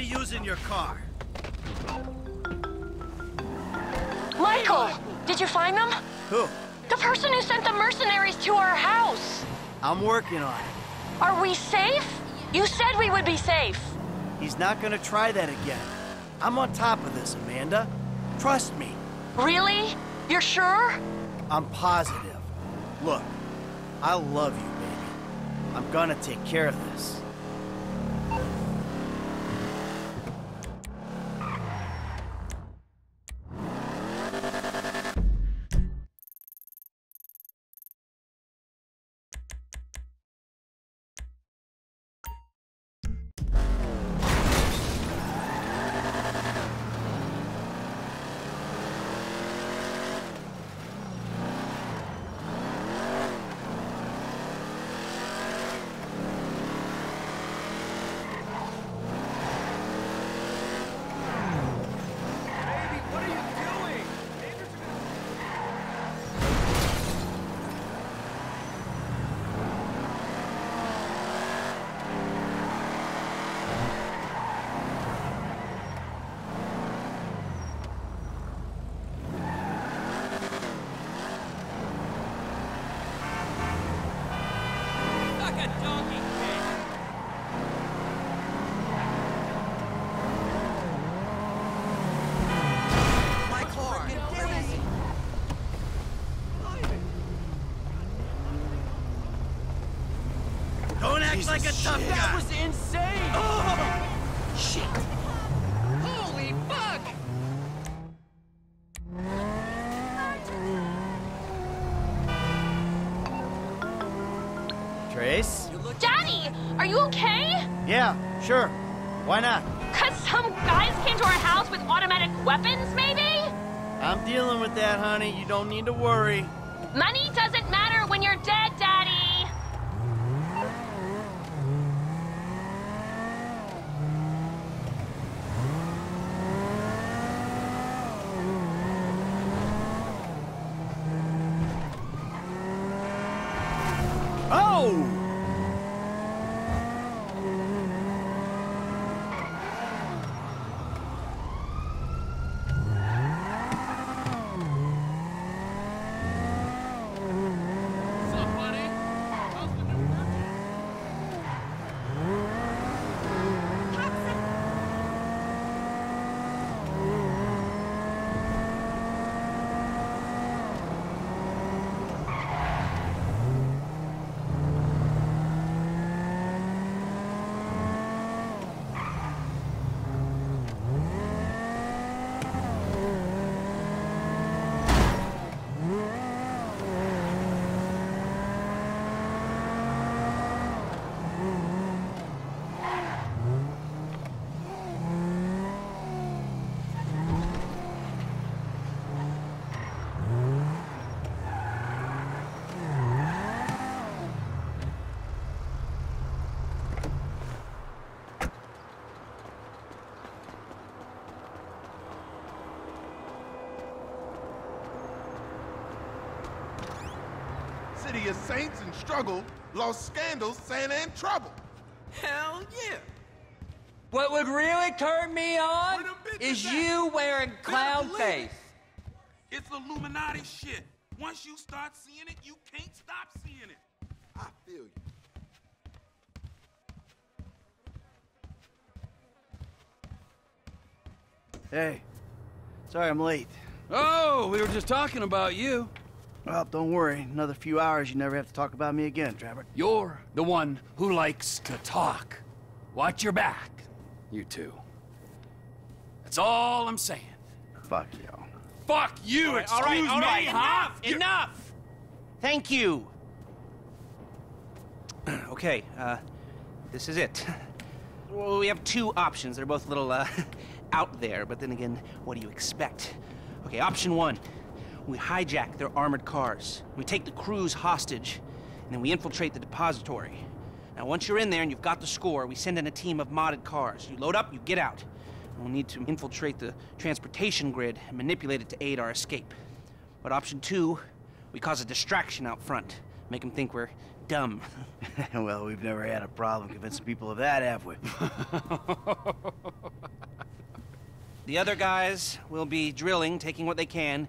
be using your car. Michael, did you find them? Who? The person who sent the mercenaries to our house. I'm working on it. Are we safe? You said we would be safe. He's not gonna try that again. I'm on top of this, Amanda. Trust me. Really? You're sure? I'm positive. Look, I love you, baby. I'm gonna take care of this. Suck a donkey dick. My car. Don't act like a tough That guy. was insane! Oh. Shit. Holy fuck! Trace? Daddy, are you okay? Yeah, sure. Why not? Cause some guys came to our house with automatic weapons, maybe? I'm dealing with that, honey. You don't need to worry. Money doesn't matter when you're dead, Daddy. Oh! What's up, buddy? How's the new working? City of saints and struggle, lost scandals, Santa and trouble. Hell yeah! What would really turn me on Where them bitches is you wearing clown face. it. It's Illuminati shit. Once you start seeing it, you can't stop seeing it. I feel you. Hey. Sorry I'm late. Oh, we were just talking about you. Well, don't worry. Another few hours, you never have to talk about me again, Trevor. You're the one who likes to talk. Watch your back, you two. That's all I'm saying. Fuck you. Fuck you, excuse all right, all me, right, huh? enough, enough. Thank you. okay, uh, this is it. Well, we have two options. They're both a little uh, out there, but then again, what do you expect? Okay, option one: we hijack their armored cars. We take the crews hostage, and then we infiltrate the depository. Now, once you're in there and you've got the score, we send in a team of modded cars. You load up, you get out. We'll need to infiltrate the transportation grid and manipulate it to aid our escape. But option two, We cause a distraction out front. Make them think we're dumb. well, we've never had a problem convincing people of that, have we? The other guys will be drilling, taking what they can.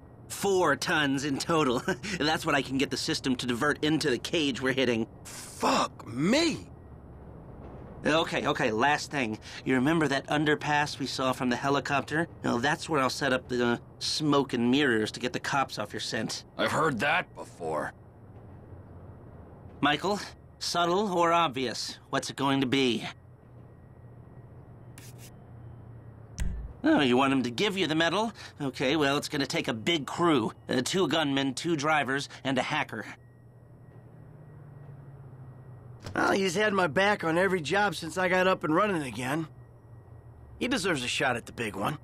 Four tons in total. That's what I can get the system to divert into the cage we're hitting. Fuck me. Okay, okay, last thing. You remember that underpass we saw from the helicopter? Well, that's where I'll set up the uh, smoke and mirrors to get the cops off your scent. I've heard that before. Michael, subtle or obvious? What's it going to be? Oh, you want him to give you the medal? Okay, well, it's gonna take a big crew. Uh, two gunmen, two drivers, and a hacker. Well, he's had my back on every job since I got up and running again. He deserves a shot at the big one.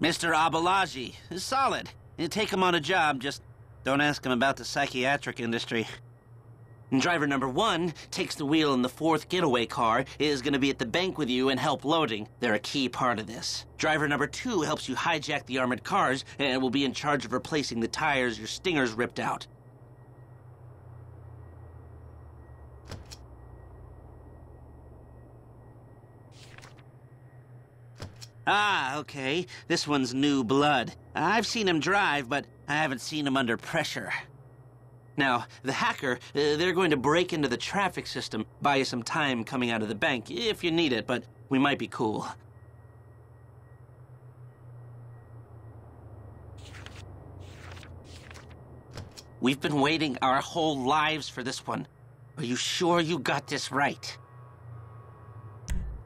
Mr. Abalaji, solid. You take him on a job, just don't ask him about the psychiatric industry. Driver number one takes the wheel in the fourth getaway car, is going to be at the bank with you and help loading. They're a key part of this. Driver number two helps you hijack the armored cars and will be in charge of replacing the tires your stingers ripped out. Ah, okay. This one's new blood. I've seen him drive, but I haven't seen him under pressure. Now, the hacker, uh, they're going to break into the traffic system, buy you some time coming out of the bank, if you need it, but we might be cool. We've been waiting our whole lives for this one. Are you sure you got this right?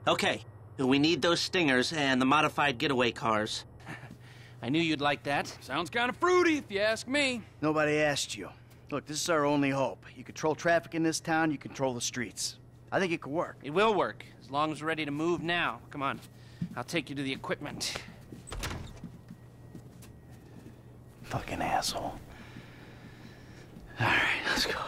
Okay, we need those stingers and the modified getaway cars. I knew you'd like that. Sounds kind of fruity, if you ask me. Nobody asked you. Look, this is our only hope. You control traffic in this town, you control the streets. I think it could work. It will work, as long as we're ready to move now. Come on, I'll take you to the equipment. Fucking asshole. All right, let's go.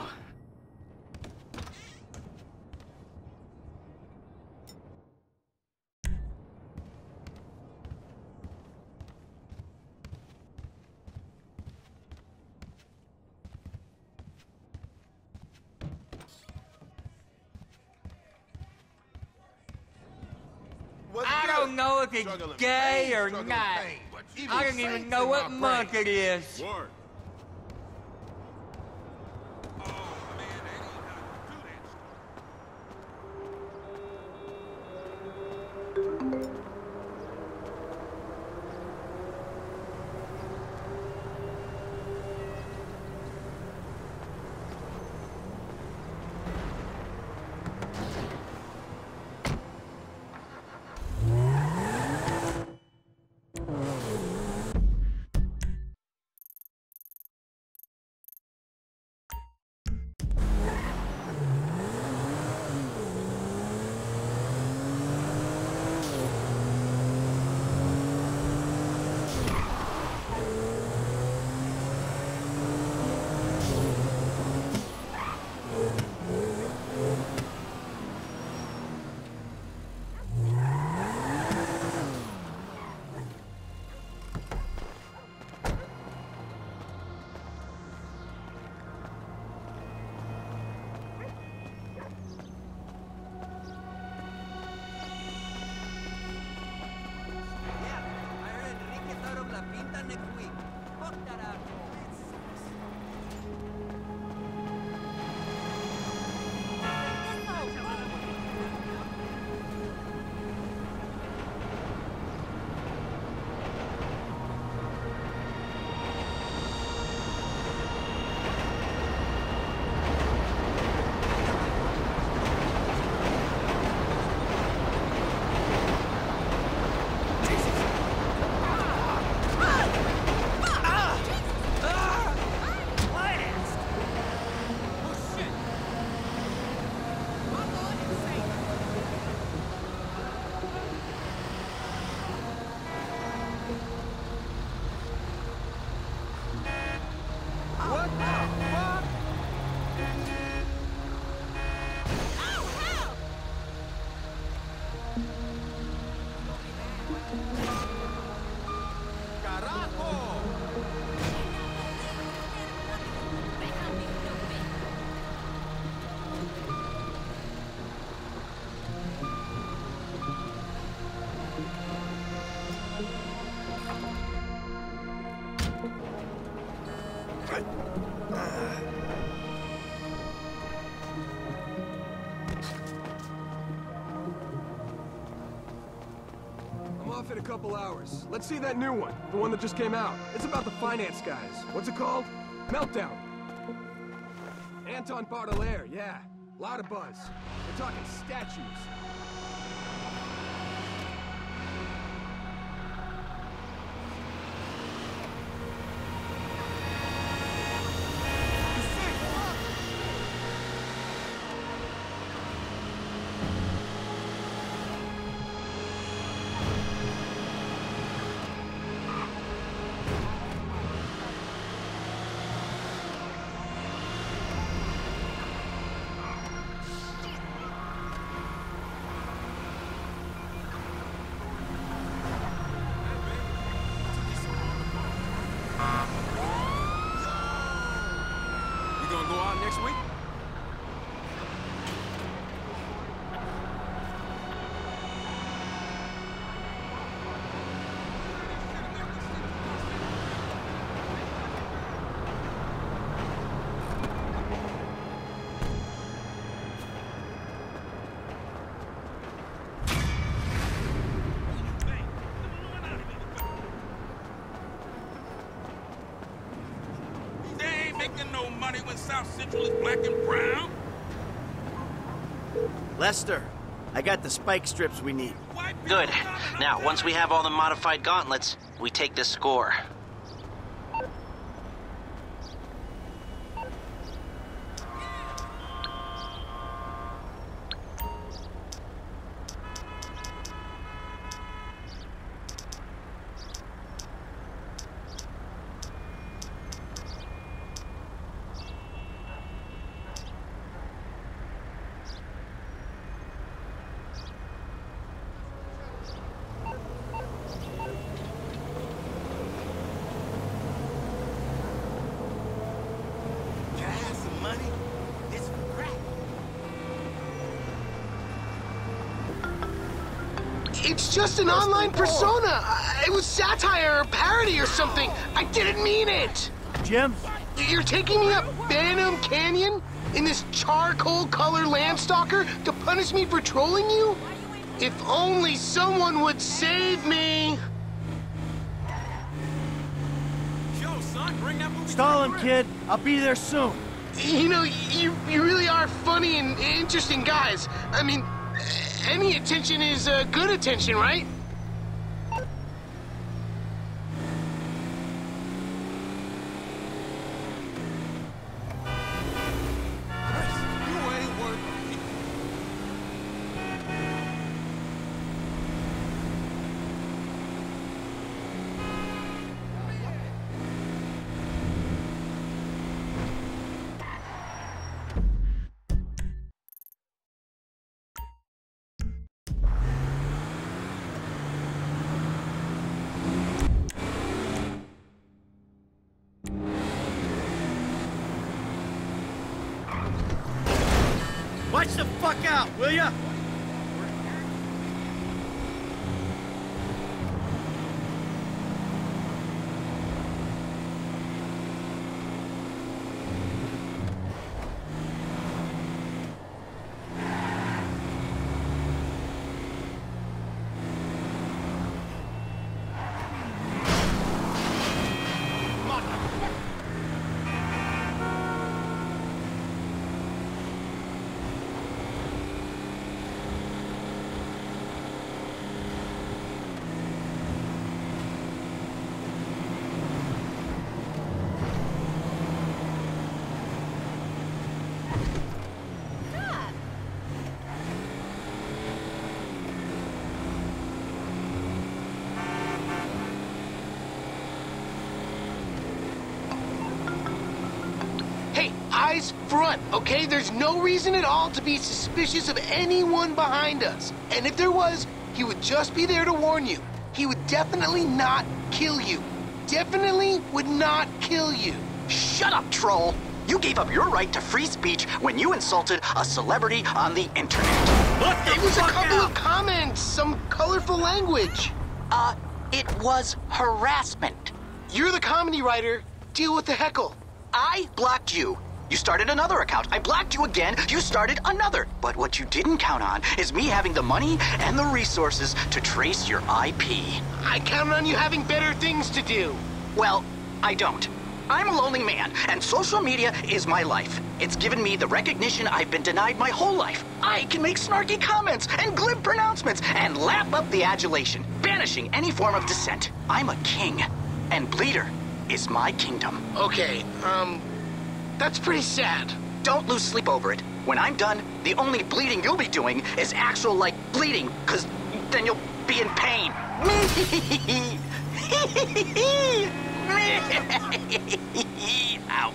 What's I good? Don't know if it's gay or not. I don't even know what my month brain. it is. I'm off in a couple hours. Let's see that new one, the one that just came out. It's about the finance guys. What's it called? Meltdown. Anton Beaudelaire, yeah. A Lot of buzz. We're talking statues. Central is black and brown. Lester, I got the spike strips we need. Good. Now, once we have all the modified gauntlets, we take the score. Can I have some money? It's for crack. It's just an online persona. Uh, it was satire or parody or something. I didn't mean it. Jim, You're taking me up Banham Canyon in this charcoal color landstalker to punish me for trolling you? If only someone would save me. Yo, son, bring that movie to the kid. I'll be there soon. You know, you, you really are funny and interesting guys. I mean, any attention is uh, good attention, right? You ain't worth it. Watch the fuck out, will ya? Hey, eyes front, okay? There's no reason at all to be suspicious of anyone behind us. And if there was, he would just be there to warn you. He would definitely not kill you. Definitely would not kill you. Shut up, troll! You gave up your right to free speech when you insulted a celebrity on the internet. What the It was a couple out? of comments, some colorful language. Uh, it was harassment. You're the comedy writer. Deal with the heckle. I blocked you. You started another account. I blocked you again. You started another. But what you didn't count on is me having the money and the resources to trace your IP. I counted on you having better things to do. Well, I don't. I'm a lonely man, and social media is my life. It's given me the recognition I've been denied my whole life. I can make snarky comments and glib pronouncements and lap up the adulation, banishing any form of dissent. I'm a king, and Bleeter is my kingdom. Okay, um, that's pretty sad. Don't lose sleep over it. When I'm done, the only bleeding you'll be doing is actual, like, bleeding, because then you'll be in pain. Ow.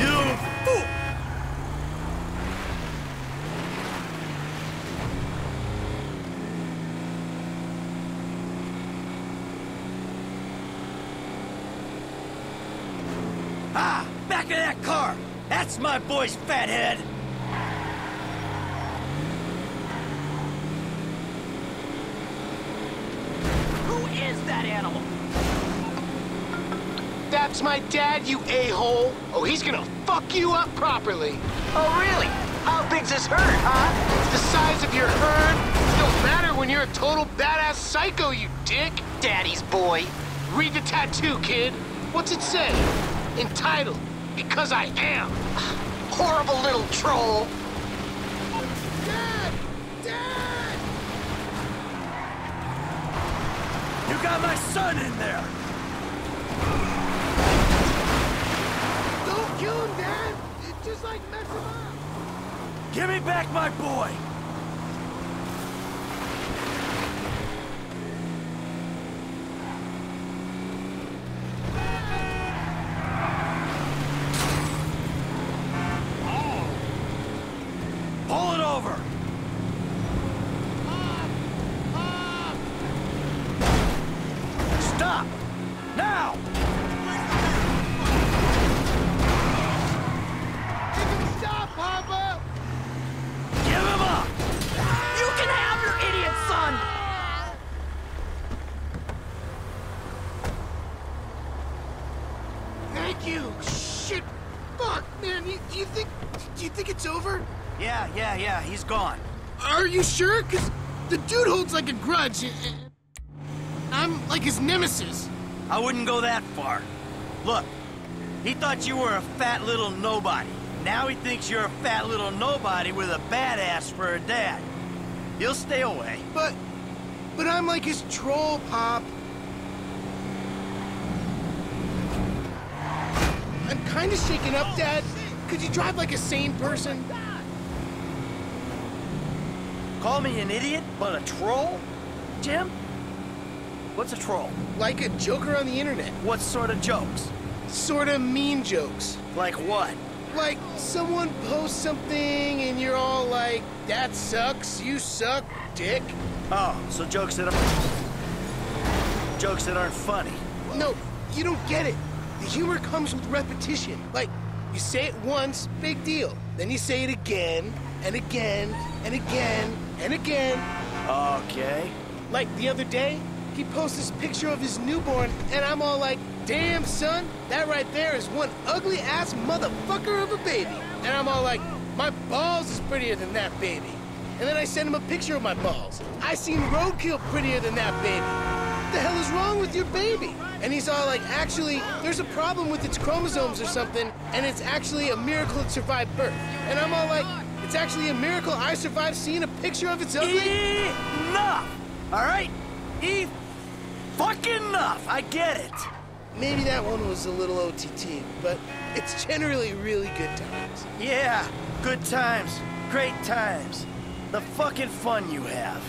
You fool! Ah! Back of that car! That's my boy's fathead! Who is that animal? That's my dad, you a-hole. Oh, he's gonna you up properly. Oh, really? How big's this herd, huh? It's the size of your herd. Don't matter when you're a total badass psycho, you dick. Daddy's boy. Read the tattoo, kid. What's it say? Entitled, Because I Am. Horrible little troll. Dad! Dad! You got my son in there! Dad! Just like mess him up. Give me back my boy! Sure? Because the dude holds like a grudge. I'm like his nemesis. I wouldn't go that far. Look, he thought you were a fat little nobody. Now he thinks you're a fat little nobody with a badass for a dad. He'll stay away. But... But I'm like his troll, Pop. I'm kind of shaken up, oh, Dad. Could you drive like a sane person? Call me an idiot, but a troll? Jim? What's a troll? Like a joker on the internet. What sort of jokes? Sorta mean jokes. Like what? Like, someone posts something and you're all like, that sucks, you suck, dick. Oh, so jokes that are... Jokes that aren't funny. No, you don't get it. The humor comes with repetition. Like, you say it once, big deal. Then you say it again, and again, and again, and again. Okay. Like the other day, he posts this picture of his newborn, and I'm all like, damn, son, that right there is one ugly ass motherfucker of a baby. And I'm all like, my balls is prettier than that baby. And then I send him a picture of my balls. I seen roadkill prettier than that baby. What the hell is wrong with your baby? And he's all like, actually, there's a problem with its chromosomes or something, and it's actually a miracle it survived birth. And I'm all like, it's actually a miracle I survived seeing a picture of its ugly. Enough! All right? E fucking enough. I get it. Maybe that one was a little OTT, but it's generally really good times. Yeah, good times. Great times. The fucking fun you have.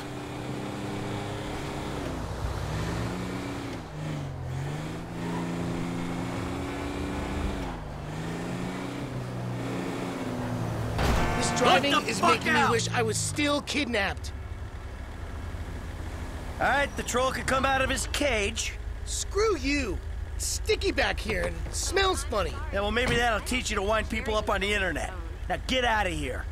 Driving is making out. me wish I was still kidnapped. All right, the troll can come out of his cage. Screw you. Sticky back here and smells funny. Yeah, well, maybe that'll teach you to wind people up on the internet. Now get out of here.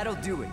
That'll do it.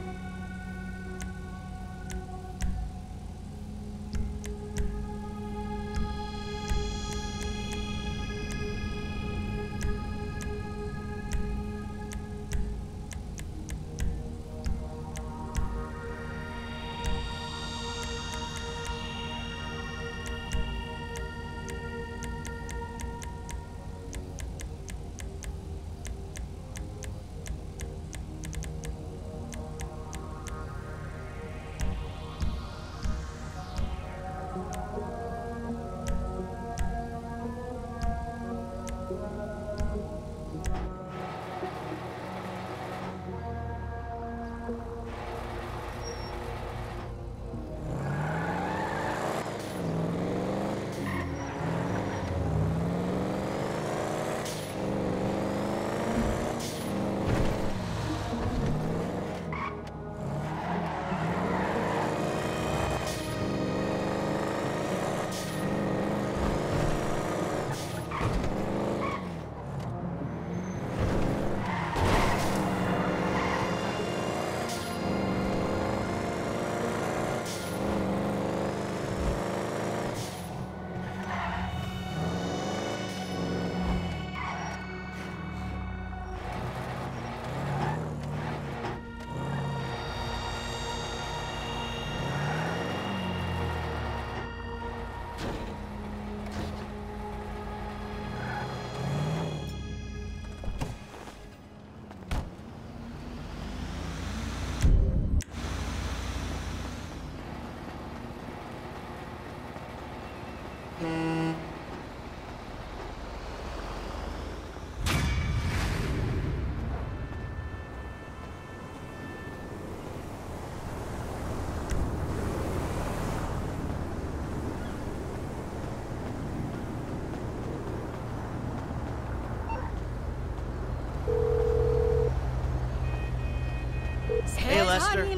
Hey,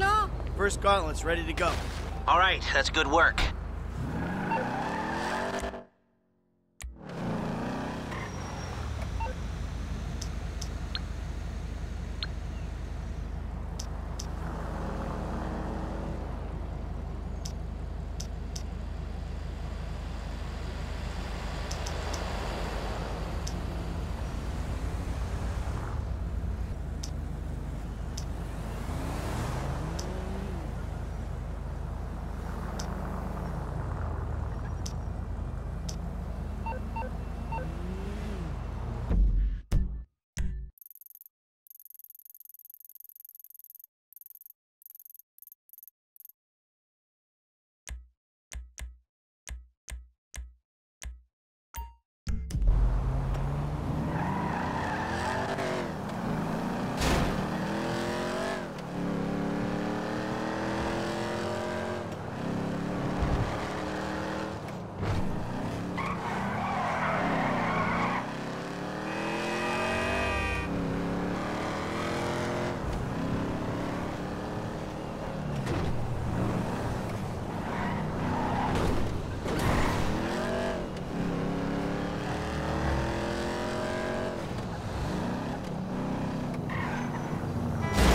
First gauntlet's ready to go. All right, that's good work.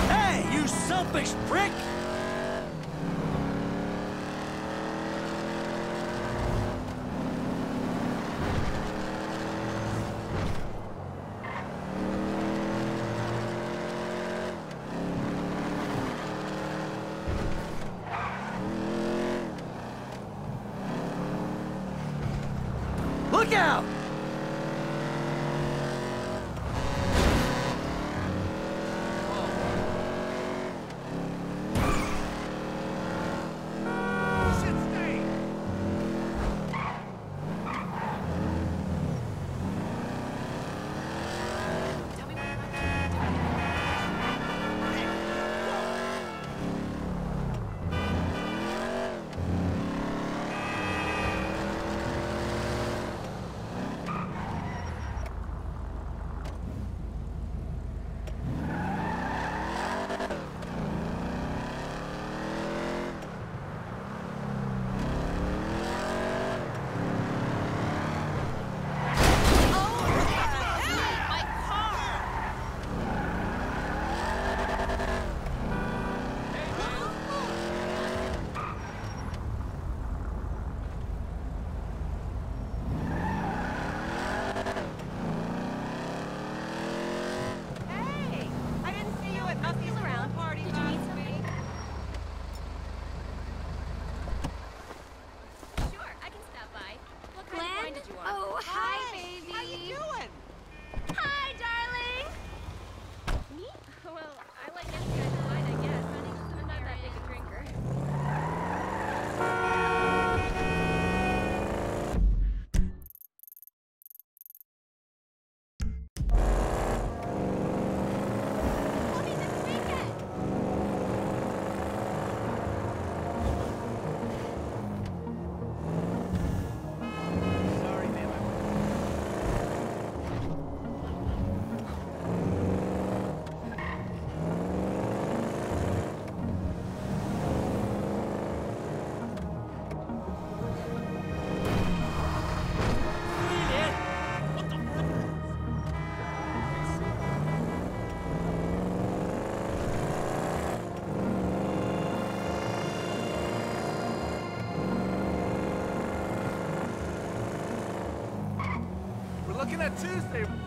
Hey, you selfish prick! Looking at Tuesday.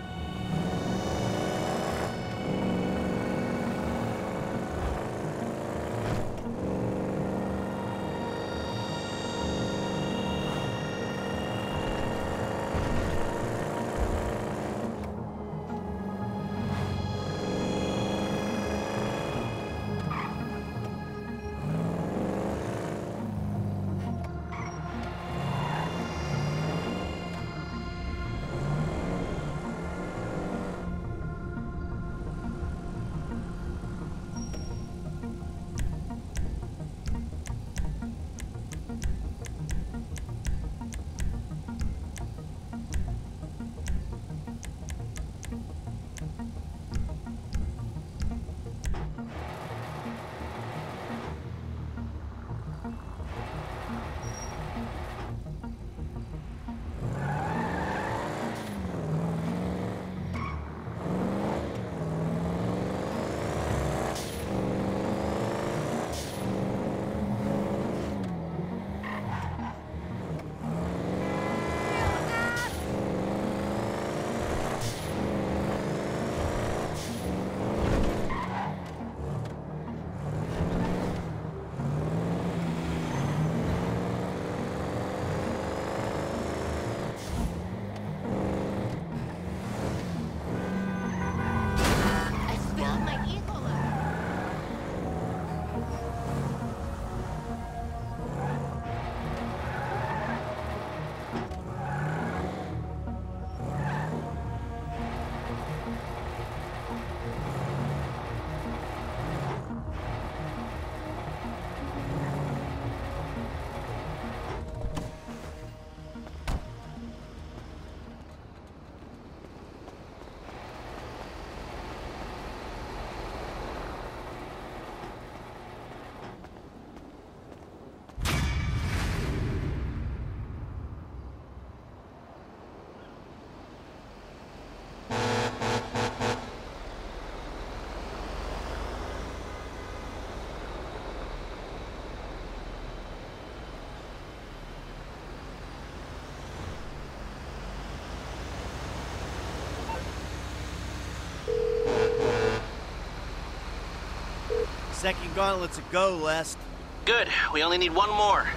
Second gauntlet's a go, Lest. Good. We only need one more.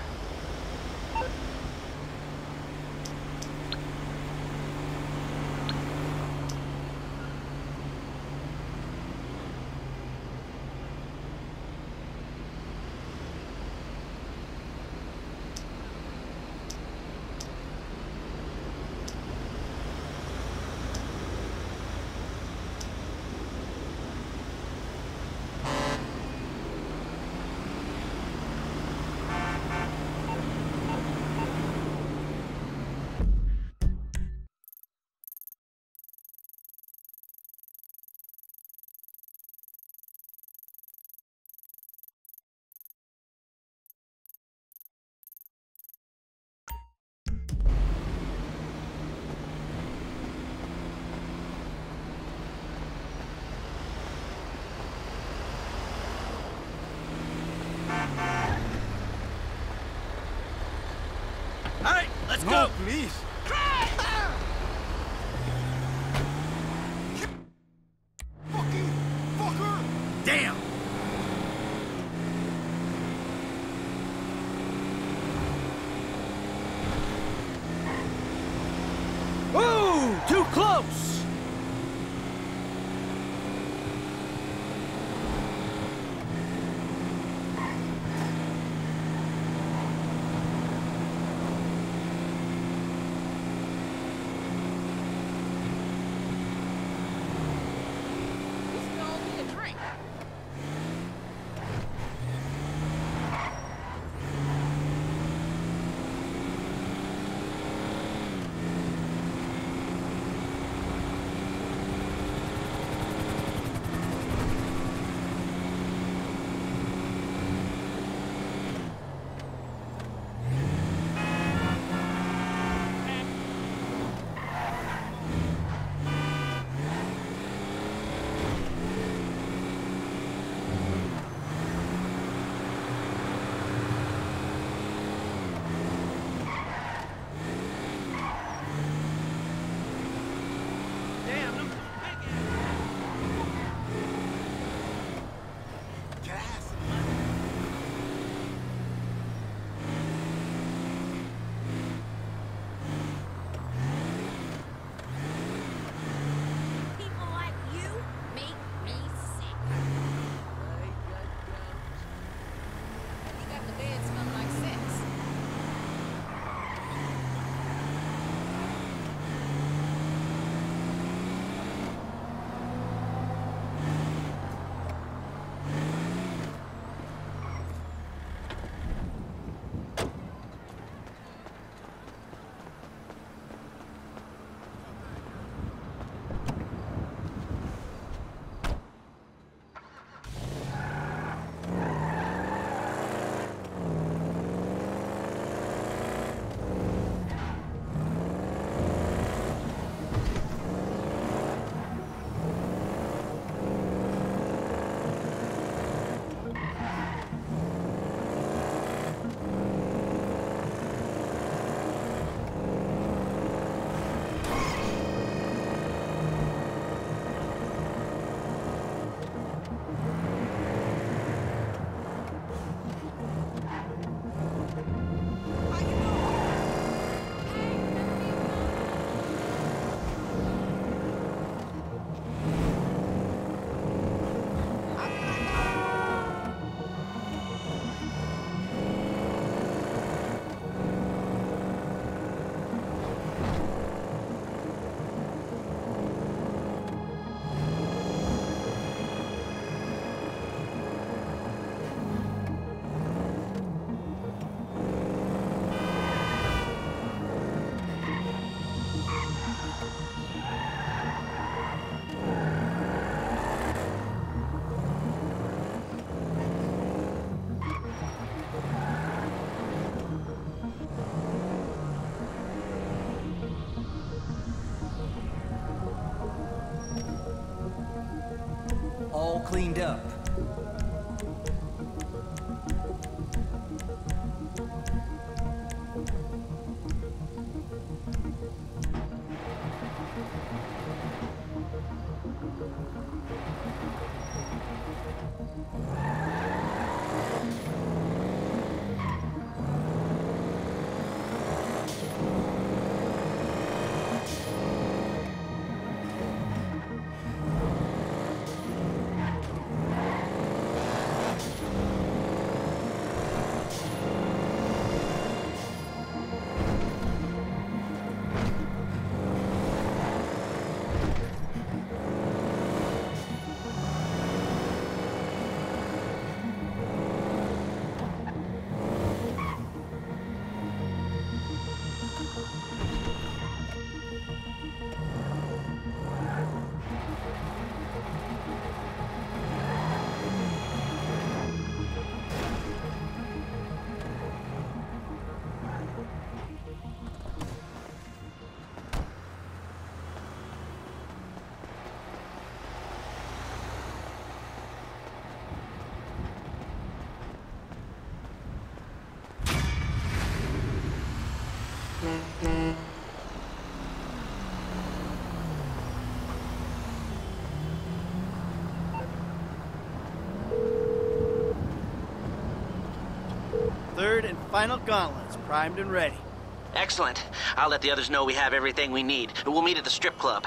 Final gauntlets, primed and ready. Excellent. I'll let the others know we have everything we need. We'll meet at the strip club.